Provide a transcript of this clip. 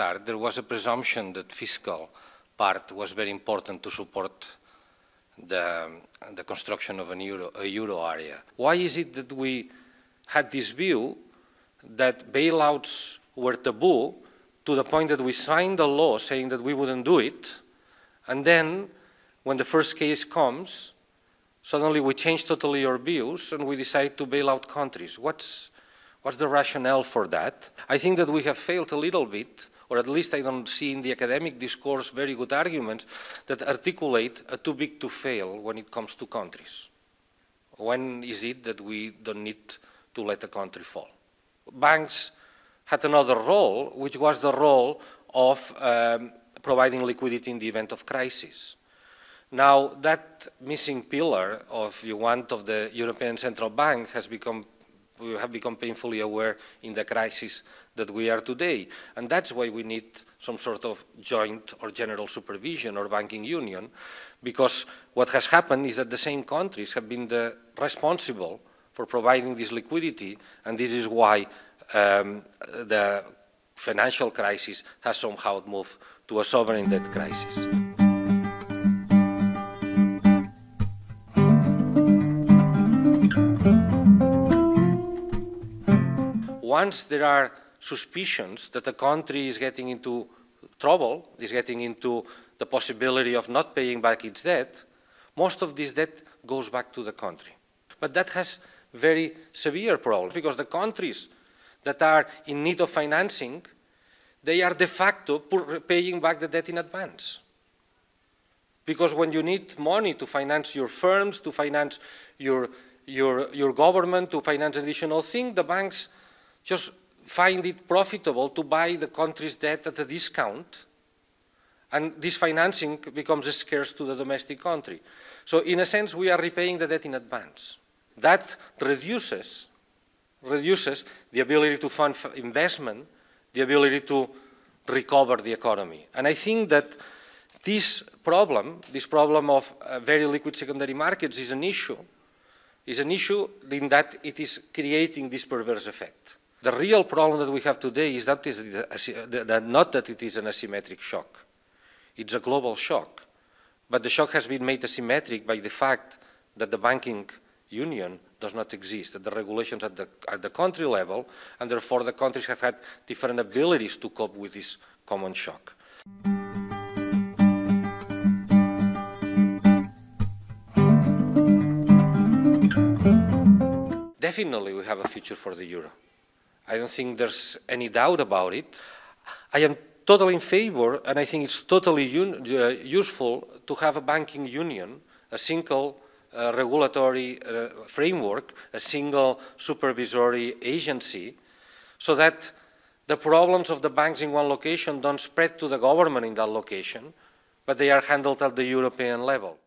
start, there was a presumption that fiscal part was very important to support the, the construction of euro, a euro area. Why is it that we had this view that bailouts were taboo to the point that we signed a law saying that we wouldn't do it, and then when the first case comes, suddenly we change totally our views and we decide to bail out countries. What's, what's the rationale for that? I think that we have failed a little bit, or at least I don't see in the academic discourse very good arguments that articulate a too big to fail when it comes to countries. When is it that we don't need to let a country fall? Banks had another role, which was the role of um, providing liquidity in the event of crisis. Now, that missing pillar of, you want, of the European Central Bank has become, we have become painfully aware in the crisis that we are today. And that's why we need some sort of joint or general supervision or banking union, because what has happened is that the same countries have been the responsible for providing this liquidity, and this is why um, the financial crisis has somehow moved to a sovereign debt crisis. Once there are suspicions that a country is getting into trouble, is getting into the possibility of not paying back its debt, most of this debt goes back to the country. But that has very severe problems because the countries that are in need of financing, they are de facto paying back the debt in advance. Because when you need money to finance your firms, to finance your, your, your government, to finance additional things, the banks just find it profitable to buy the country's debt at a discount, and this financing becomes scarce to the domestic country. So in a sense, we are repaying the debt in advance. That reduces, reduces the ability to fund investment, the ability to recover the economy. And I think that this problem, this problem of uh, very liquid secondary markets is an issue, is an issue in that it is creating this perverse effect. The real problem that we have today is that, is that not that it is an asymmetric shock. It's a global shock. But the shock has been made asymmetric by the fact that the banking union does not exist, that the regulations at the, at the country level, and therefore the countries have had different abilities to cope with this common shock. Definitely we have a future for the euro. I don't think there's any doubt about it. I am totally in favor, and I think it's totally uh, useful to have a banking union, a single uh, regulatory uh, framework, a single supervisory agency, so that the problems of the banks in one location don't spread to the government in that location, but they are handled at the European level.